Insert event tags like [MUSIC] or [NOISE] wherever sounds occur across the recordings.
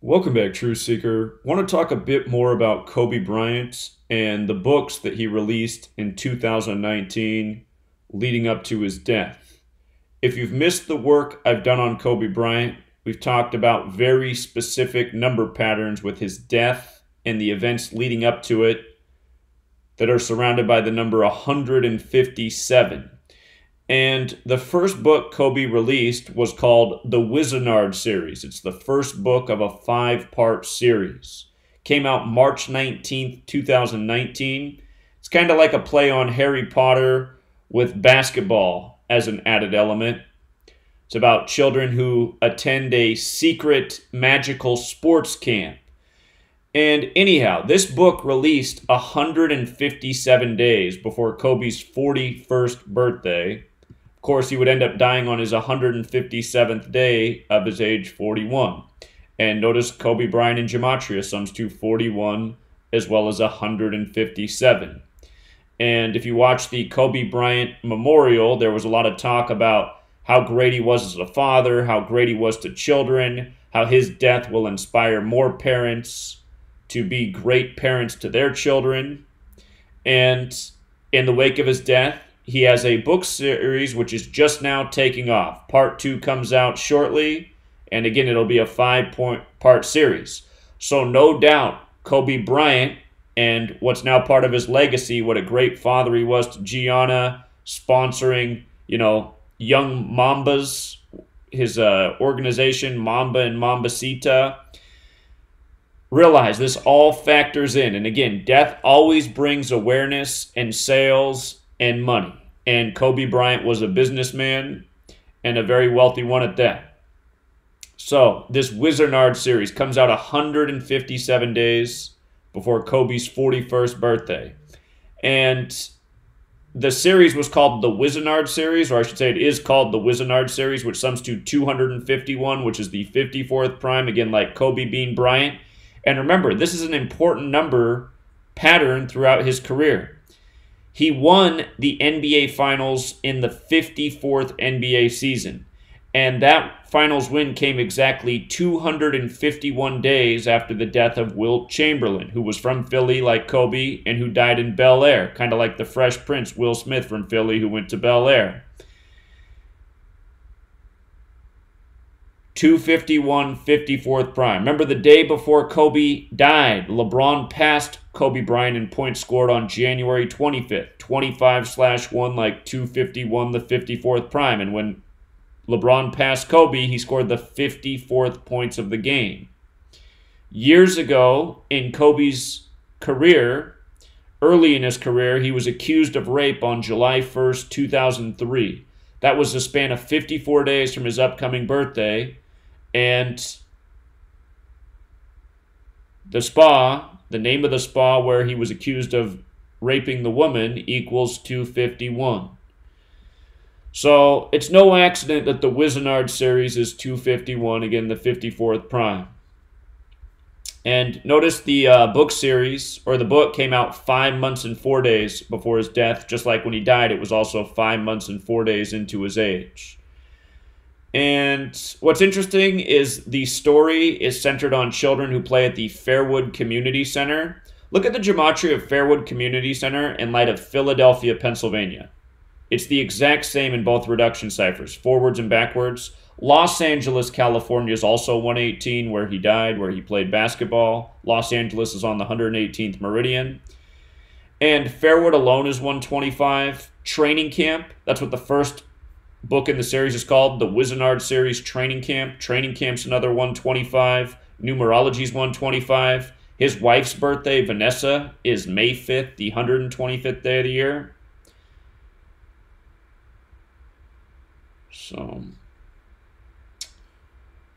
Welcome back, Truth Seeker. Want to talk a bit more about Kobe Bryant and the books that he released in 2019 leading up to his death. If you've missed the work I've done on Kobe Bryant, we've talked about very specific number patterns with his death and the events leading up to it that are surrounded by the number 157. And the first book Kobe released was called the Wizenard series. It's the first book of a five part series. Came out March 19th, 2019. It's kind of like a play on Harry Potter with basketball as an added element. It's about children who attend a secret magical sports camp. And anyhow, this book released 157 days before Kobe's 41st birthday course, he would end up dying on his 157th day of his age 41. And notice Kobe Bryant in Gematria sums to 41 as well as 157. And if you watch the Kobe Bryant Memorial, there was a lot of talk about how great he was as a father, how great he was to children, how his death will inspire more parents to be great parents to their children. And in the wake of his death, he has a book series which is just now taking off. Part two comes out shortly, and again, it'll be a five point part series. So, no doubt, Kobe Bryant and what's now part of his legacy, what a great father he was to Gianna, sponsoring, you know, young Mambas, his uh, organization, Mamba and Mambacita. Realize this all factors in. And again, death always brings awareness and sales and money. And Kobe Bryant was a businessman and a very wealthy one at that. So, this Wizenard series comes out 157 days before Kobe's 41st birthday. And the series was called the Wizenard series, or I should say it is called the Wizenard series, which sums to 251, which is the 54th prime, again, like Kobe Bean Bryant. And remember, this is an important number pattern throughout his career. He won the NBA Finals in the 54th NBA season. And that finals win came exactly 251 days after the death of Wilt Chamberlain, who was from Philly like Kobe and who died in Bel Air, kind of like the Fresh Prince Will Smith from Philly who went to Bel Air. 251 54th prime. Remember the day before Kobe died, LeBron passed Kobe Bryant in points scored on January 25th, 25 slash 1, like 251, the 54th prime. And when LeBron passed Kobe, he scored the 54th points of the game. Years ago in Kobe's career, early in his career, he was accused of rape on July 1st, 2003. That was a span of 54 days from his upcoming birthday and the spa, the name of the spa where he was accused of raping the woman, equals 251. So it's no accident that the Wizenard series is 251, again, the 54th prime. And notice the uh, book series, or the book, came out five months and four days before his death. Just like when he died, it was also five months and four days into his age. And what's interesting is the story is centered on children who play at the Fairwood Community Center. Look at the gematria of Fairwood Community Center in light of Philadelphia, Pennsylvania. It's the exact same in both reduction ciphers, forwards and backwards. Los Angeles, California is also 118, where he died, where he played basketball. Los Angeles is on the 118th meridian. And Fairwood alone is 125. Training camp, that's what the first book in the series is called the Wizenard Series Training Camp. Training Camp's another 125. Numerology's 125. His wife's birthday, Vanessa, is May 5th, the 125th day of the year. So,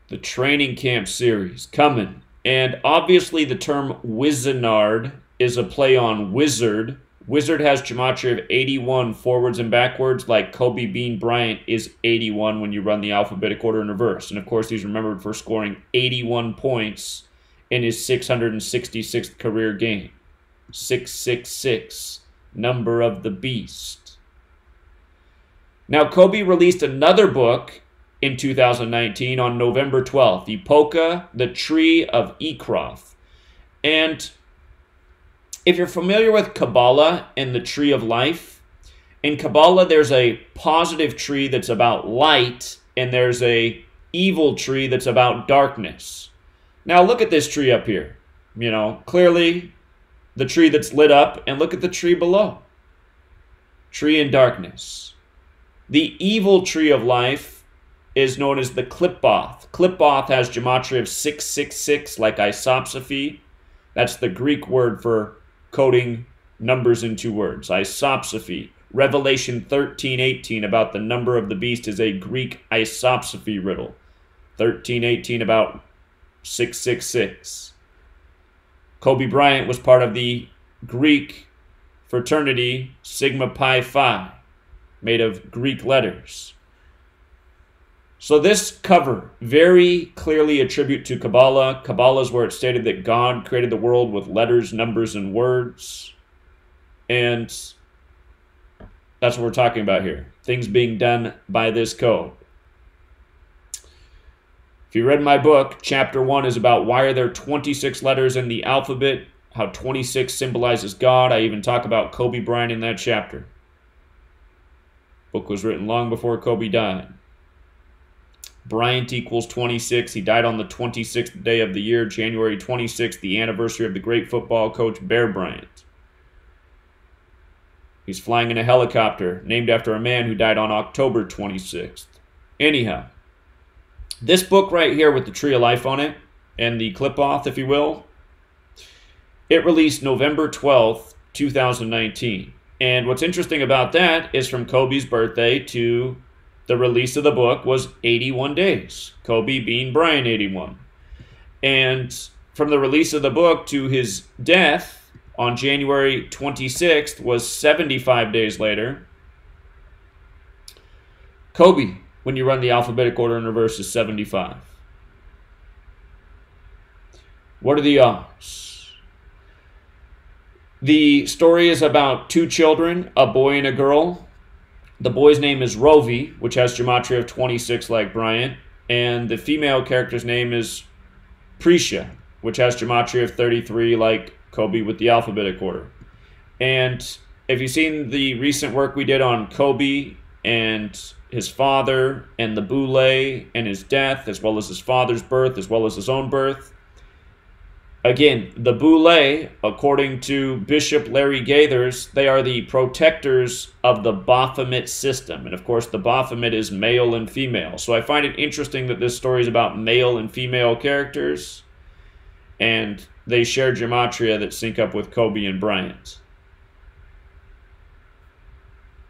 the Training Camp series coming. And obviously, the term Wizenard is a play on wizard Wizard has gematria of 81 forwards and backwards, like Kobe Bean Bryant is 81 when you run the alphabetic order in reverse. And of course, he's remembered for scoring 81 points in his 666th career game. 666, number of the beast. Now, Kobe released another book in 2019 on November 12th, Epoca, the Tree of Ecrof. And if you're familiar with Kabbalah and the Tree of Life, in Kabbalah there's a positive tree that's about light and there's a evil tree that's about darkness. Now look at this tree up here. You know, clearly the tree that's lit up and look at the tree below. Tree in darkness. The evil tree of life is known as the Qliphoth. Qliphoth has gematria of 666, like isopsophy. That's the Greek word for coding numbers into words. Isopsophy. Revelation 13, 18 about the number of the beast is a Greek isopsophy riddle. 13, 18 about 666. Kobe Bryant was part of the Greek fraternity Sigma Pi Phi, made of Greek letters. So this cover very clearly a tribute to Kabbalah. Kabbalah is where it stated that God created the world with letters, numbers, and words. And that's what we're talking about here. Things being done by this code. If you read my book, chapter 1 is about why are there 26 letters in the alphabet, how 26 symbolizes God. I even talk about Kobe Bryant in that chapter. Book was written long before Kobe died. Bryant equals 26. He died on the 26th day of the year, January 26th, the anniversary of the great football coach Bear Bryant. He's flying in a helicopter named after a man who died on October 26th. Anyhow, this book right here with the Tree of Life on it and the Qliphoth, if you will, it released November 12th, 2019. And what's interesting about that is from Kobe's birthday to the release of the book was 81 days. Kobe Bean Bryant 81. And from the release of the book to his death on January 26th was 75 days later. Kobe, when you run the alphabetic order in reverse, is 75. What are the odds? The story is about two children, a boy and a girl, the boy's name is Rovi, which has gematria of 26 like Bryant, and the female character's name is Prisha, which has gematria of 33 like Kobe with the alphabetic order. And if you've seen the recent work we did on Kobe and his father and the Boule and his death, as well as his father's birth, as well as his own birth, Again, the Boule, according to Bishop Larry Gaithers, they are the protectors of the Baphomet system. And of course, the Baphomet is male and female. So I find it interesting that this story is about male and female characters. And they share gematria that sync up with Kobe and Bryant.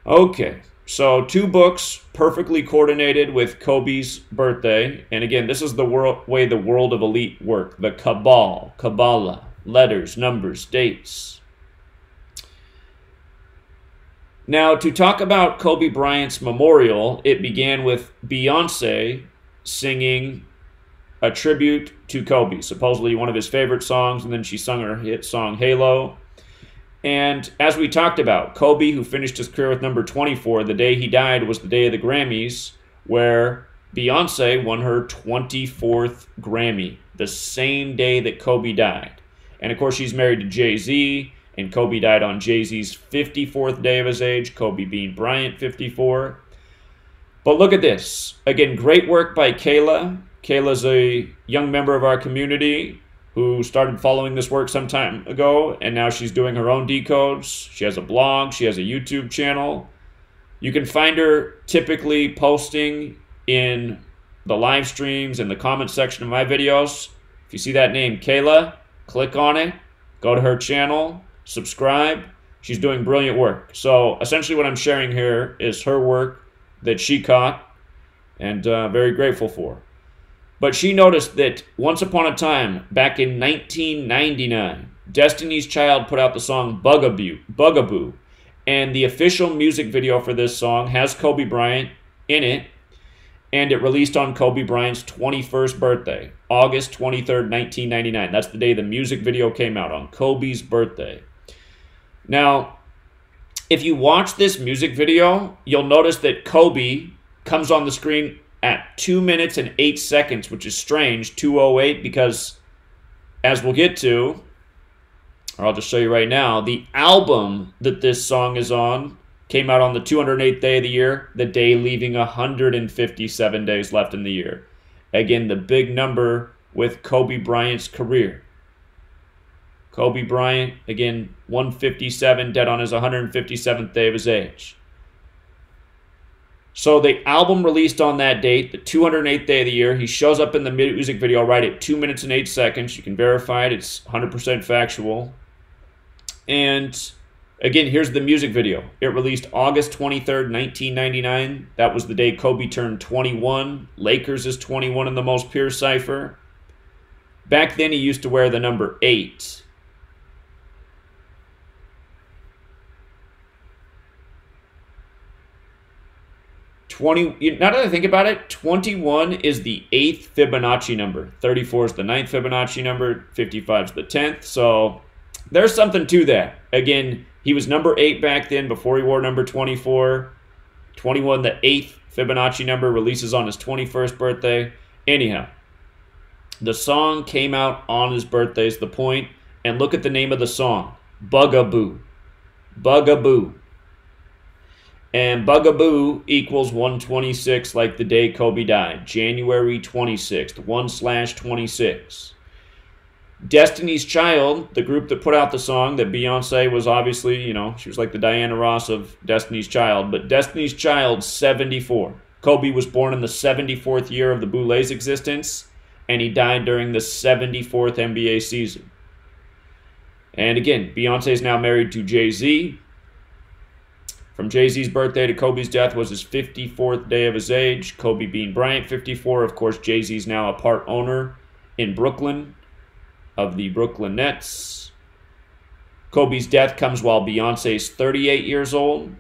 Okay, so two books perfectly coordinated with Kobe's birthday. And again, this is the world, way the world of elite work. The Cabal, Kabbalah, letters, numbers, dates. Now, to talk about Kobe Bryant's memorial, it began with Beyonce singing a tribute to Kobe, supposedly one of his favorite songs, and then she sung her hit song Halo. And as we talked about, Kobe, who finished his career with number 24, the day he died was the day of the Grammys, where Beyonce won her 24th Grammy, the same day that Kobe died. And of course, she's married to Jay Z, and Kobe died on Jay Z's 54th day of his age, Kobe Bean Bryant 54. But look at this. Again, great work by Kayla. Kayla's a young member of our community who started following this work some time ago, and now she's doing her own decodes. She has a blog, she has a YouTube channel. You can find her typically posting in the live streams and the comment section of my videos. If you see that name, Kayla, click on it, go to her channel, subscribe. She's doing brilliant work. So essentially, what I'm sharing here is her work that she caught, and uh, very grateful for. But she noticed that once upon a time, back in 1999, Destiny's Child put out the song Bugaboo, Bugaboo, and the official music video for this song has Kobe Bryant in it, and it released on Kobe Bryant's 21st birthday, August 23rd, 1999. That's the day the music video came out, on Kobe's birthday. Now, if you watch this music video, you'll notice that Kobe comes on the screen at 2 minutes and 8 seconds, which is strange, 208, because as we'll get to, or I'll just show you right now, the album that this song is on came out on the 208th day of the year, the day leaving 157 days left in the year. Again, the big number with Kobe Bryant's career. Kobe Bryant, again, 157, dead on his 157th day of his age. So the album released on that date, the 208th day of the year, he shows up in the music video right at 2 minutes and 8 seconds. You can verify it, it's 100% factual. And again, here's the music video. It released August 23rd, 1999. That was the day Kobe turned 21. Lakers is 21 in the most pure cipher. Back then, he used to wear the number 8. 20 now that I think about it, 21 is the eighth Fibonacci number. 34 is the ninth Fibonacci number, 55 is the 10th. So there's something to that. Again, he was number 8 back then before he wore number 24. 21, the eighth Fibonacci number, releases on his 21st birthday. Anyhow, the song came out on his birthday, is the point. And look at the name of the song Bugaboo. Bugaboo. And Bugaboo equals 126 like the day Kobe died, January 26th, 1 slash 26. Destiny's Child, the group that put out the song that Beyonce was obviously, you know, she was like the Diana Ross of Destiny's Child, but Destiny's Child 74. Kobe was born in the 74th year of the Boule's existence, and he died during the 74th NBA season. And again, Beyonce is now married to Jay Z. From Jay Z's birthday to Kobe's death was his 54th day of his age. Kobe Bean Bryant, 54. Of course, Jay Z's now a part owner in Brooklyn of the Brooklyn Nets. Kobe's death comes while Beyonce's 38 years old.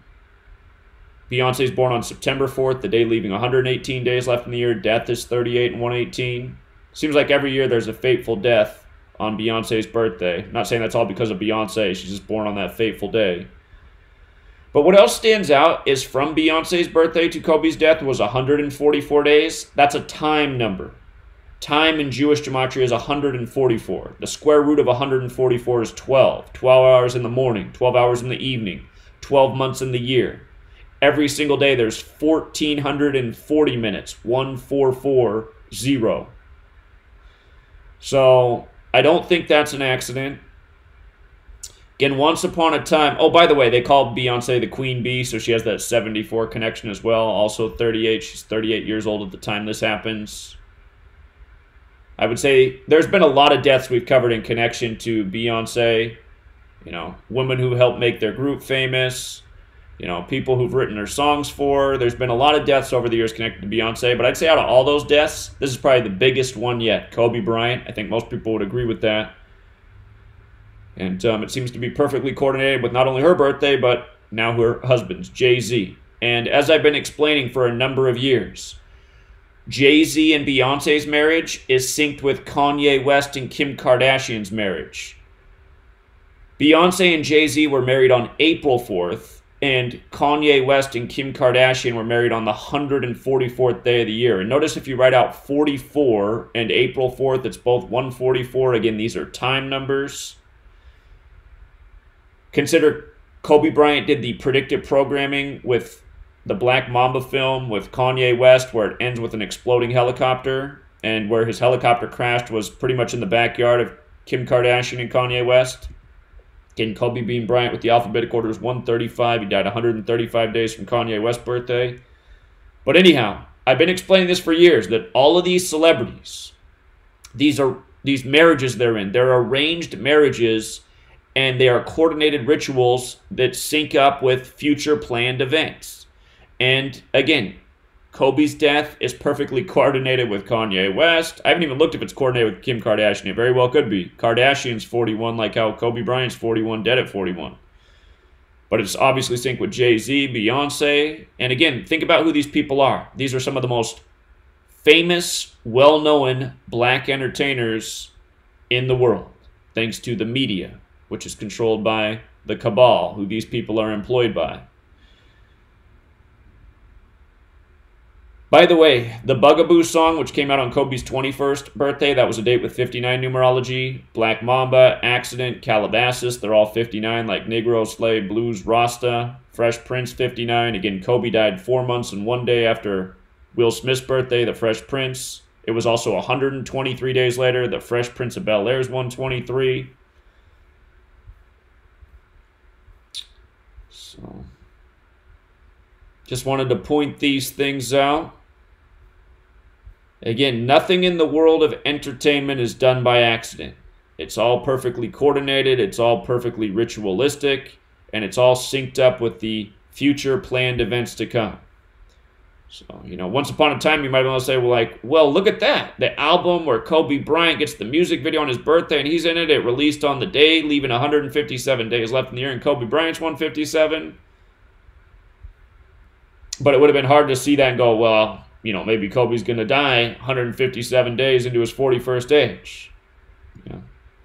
Beyonce's born on September 4th, the day leaving 118 days left in the year. Death is 38 and 118. Seems like every year there's a fateful death on Beyonce's birthday. not saying that's all because of Beyonce. She's just born on that fateful day. But what else stands out is from Beyonce's birthday to Kobe's death was 144 days. That's a time number. Time in Jewish gematria is 144. The square root of 144 is 12. 12 hours in the morning, 12 hours in the evening, 12 months in the year. Every single day there's 1440 minutes. 1440. So I don't think that's an accident. Again, once upon a time. Oh, by the way, they call Beyonce the Queen Bee, so she has that 74 connection as well. Also 38. She's 38 years old at the time this happens. I would say there's been a lot of deaths we've covered in connection to Beyonce. You know, women who helped make their group famous. You know, people who've written her songs for. There's been a lot of deaths over the years connected to Beyonce, but I'd say out of all those deaths, this is probably the biggest one yet. Kobe Bryant. I think most people would agree with that. And um, it seems to be perfectly coordinated with not only her birthday, but now her husband's, Jay Z. And as I've been explaining for a number of years, Jay Z and Beyonce's marriage is synced with Kanye West and Kim Kardashian's marriage. Beyonce and Jay Z were married on April 4th, and Kanye West and Kim Kardashian were married on the 144th day of the year. And notice if you write out 44 and April 4th, it's both 144. Again, these are time numbers. Consider Kobe Bryant did the predictive programming with the Black Mamba film with Kanye West, where it ends with an exploding helicopter, and where his helicopter crashed was pretty much in the backyard of Kim Kardashian and Kanye West. Again, Kobe Bean Bryant with the alphabetic order is 135. He died 135 days from Kanye West's birthday. But anyhow, I've been explaining this for years that all of these celebrities, these are these marriages they're in, they're arranged marriages and they are coordinated rituals that sync up with future planned events. And again, Kobe's death is perfectly [LAUGHS] coordinated with Kanye West. I haven't even looked if it's coordinated with Kim Kardashian. It very well could be. Kardashian's 41, like how Kobe Bryant's 41, dead at 41. But it's obviously synced with Jay Z, Beyonce. And again, think about who these people are. These are some of the most famous, well known black entertainers in the world, thanks to the media, which is controlled by the cabal, who these people are employed by. By the way, the Bugaboo song, which came out on Kobe's 21st birthday, that was a date with 59 numerology. Black Mamba, Accident, Calabasas, they're all 59, like Negro, Slave, Blues, Rasta, Fresh Prince, 59. Again, Kobe died four months and one day after Will Smith's birthday, The Fresh Prince. It was also 123 days later, The Fresh Prince of Bel Air's 123. So, just wanted to point these things out. Again, nothing in the world of entertainment is done by accident. It's all perfectly coordinated, it's all perfectly ritualistic, and it's all synced up with the future planned events to come. So, you know, once upon a time, you might able to say, well, like, well, look at that. The album where Kobe Bryant gets the music video on his birthday and he's in it, it released on the day, leaving 157 days left in the year, and Kobe Bryant's 157. But it would have been hard to see that and go, well, you know, maybe Kobe's going to die 157 days into his 41st age. Yeah.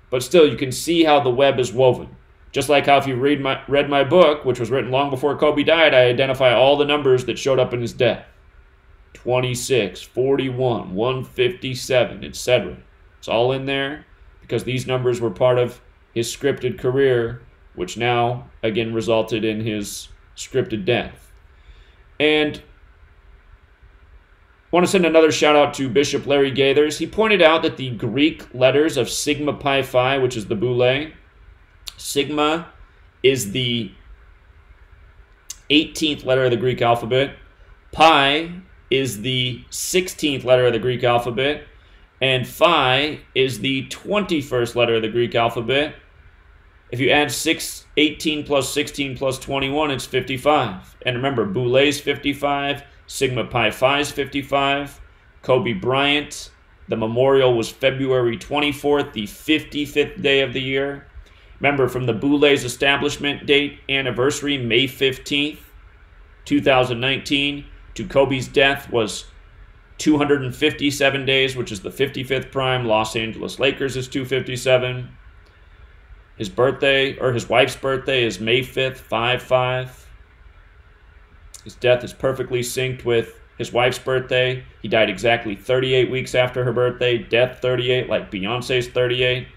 But still, you can see how the web is woven. Just like how if you read my, read my book, which was written long before Kobe died, I identify all the numbers that showed up in his death 26, 41, 157, etc. It's all in there because these numbers were part of his scripted career, which now, again, resulted in his scripted death. And I want to send another shout out to Bishop Larry Gaithers. He pointed out that the Greek letters of Sigma Pi Phi, which is the Boule, Sigma is the 18th letter of the Greek alphabet. Pi is the 16th letter of the Greek alphabet. And Phi is the 21st letter of the Greek alphabet. If you add 6, 18 plus 16 plus 21, it's 55. And remember, Boule's 55. Sigma Pi Phi is 55. Kobe Bryant, the memorial was February 24th, the 55th day of the year. Remember, from the Boule's establishment date anniversary, May 15th, 2019, to Kobe's death was 257 days, which is the 55th prime. Los Angeles Lakers is 257. His birthday, or his wife's birthday, is May 5th, 5 5. His death is perfectly synced with his wife's birthday. He died exactly 38 weeks after her birthday. Death 38, like Beyonce's 38.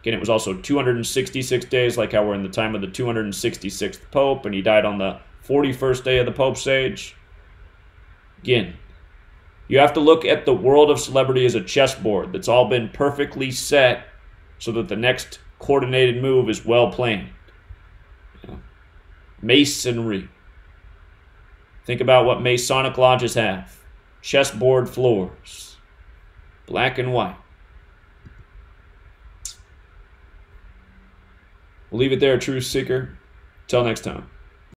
Again, it was also 266 days, like how we're in the time of the 266th Pope, and he died on the 41st day of the Pope's age. Again, you have to look at the world of celebrity as a chessboard that's all been perfectly set so that the next coordinated move is well planned. Masonry. Think about what Masonic lodges have chessboard floors, black and white. We'll leave it there, Truth Seeker. Till next time.